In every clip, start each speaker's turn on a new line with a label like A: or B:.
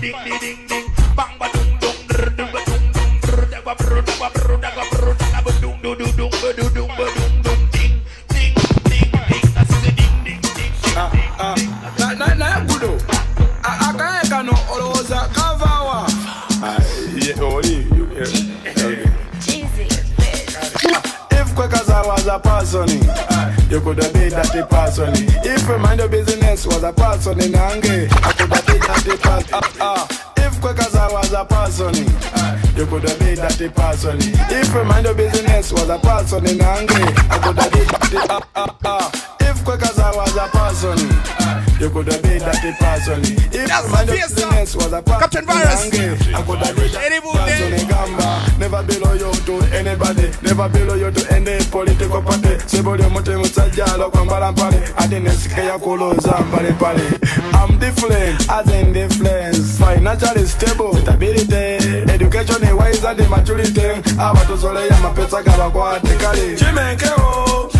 A: ding ding ding ding a person, you could have been that person. If you mind your business was a person in Ange, I could have been that person. Ah, ah. If Kwekaza was a person, you could have been that person. If you mind your business was a person in Ange, I could have been that ah, ah, ah. If Kwekaza was a person, you could have been that person. If
B: That's
A: you mind your business was a person
B: Captain Virus.
A: in Ange, I could have been that person in Gamba. Never be loyal to anybody, never be loyal to party. Sebuli omuti musajjalo kwambala mpale ate nesike yakulooza mpale. I'm different, as in difference. Financially stable, stability, education wise and maturity. Abatusoleyo amapesa gabakwate kale. Chimenkewo,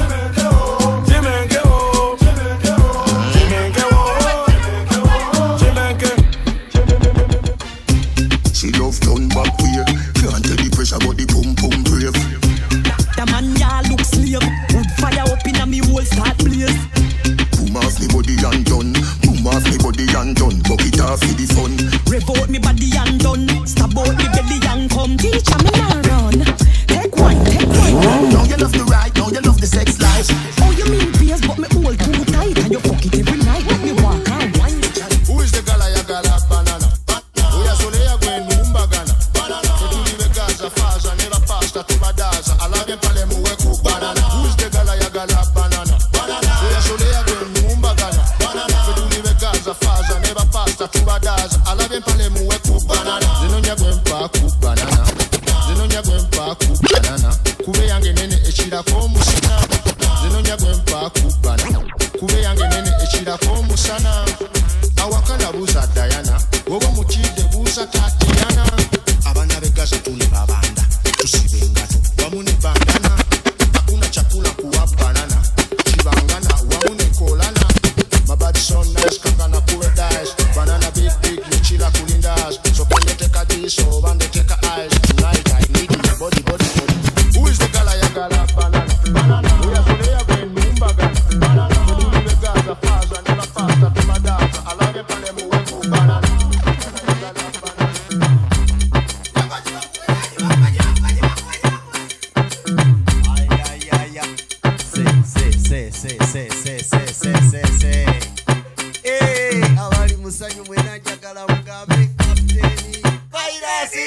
C: fun.
D: Rev out me body and done. Stab out me belly and come. Teacher me now run. Take one, take one.
C: Now you love the ride, now you love the sex life.
D: Oh you mean pierce but me hold too tight and you fuck it every night. Let me walk wine.
E: Who is the gala ya gala banana? Uyasolea kwenu mbagana. Fetuliwe gaza faza neva pasta tubadaza. Alage pale muwe kubanana. Zinonya gwempa kubanana. Kube yange nene echirako omusana. Zinonya gwempa kubanana. Kube yange nene echirako omusana. awakala buuza dayana woba omukidde buuza tatiyana abaana begaza tuli babanda tusibe engato wamu ne bandana hakuna chakula kuwa banana kibangana wamu ne kolana mabadisonas kakana kuwe dice banana big big nichila kulindas soka ndeteka this se se se se se se se
B: se abali musanyu mwena njagala mugambe kapiteni vairasi